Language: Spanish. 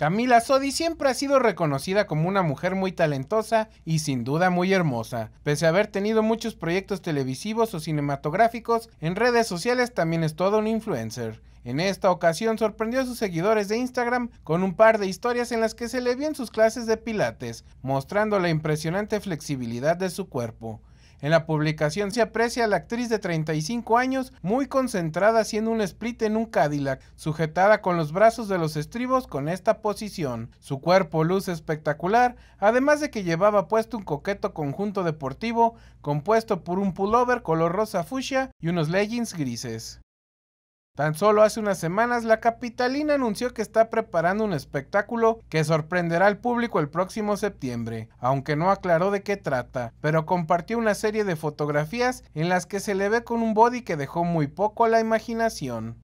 Camila Sodi siempre ha sido reconocida como una mujer muy talentosa y sin duda muy hermosa. Pese a haber tenido muchos proyectos televisivos o cinematográficos, en redes sociales también es todo un influencer. En esta ocasión sorprendió a sus seguidores de Instagram con un par de historias en las que se le vio en sus clases de pilates, mostrando la impresionante flexibilidad de su cuerpo. En la publicación se aprecia a la actriz de 35 años muy concentrada haciendo un split en un Cadillac, sujetada con los brazos de los estribos con esta posición. Su cuerpo luce espectacular, además de que llevaba puesto un coqueto conjunto deportivo compuesto por un pullover color rosa fucsia y unos leggings grises. Tan solo hace unas semanas la capitalina anunció que está preparando un espectáculo que sorprenderá al público el próximo septiembre, aunque no aclaró de qué trata, pero compartió una serie de fotografías en las que se le ve con un body que dejó muy poco a la imaginación.